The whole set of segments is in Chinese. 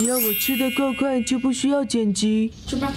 只要我吃的够快，就不需要剪辑。吃吧。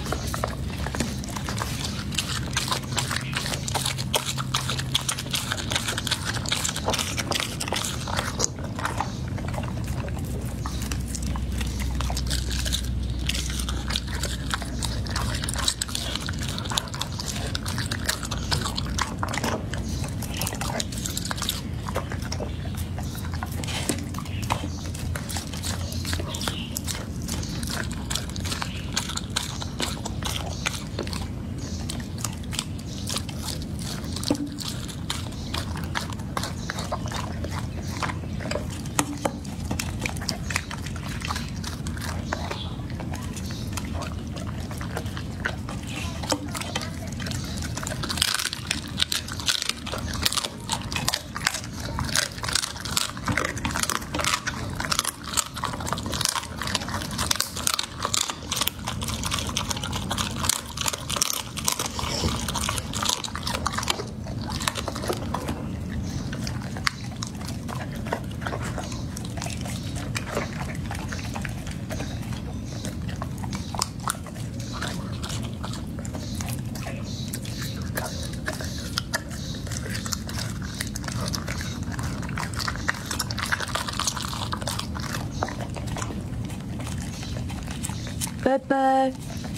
拜拜。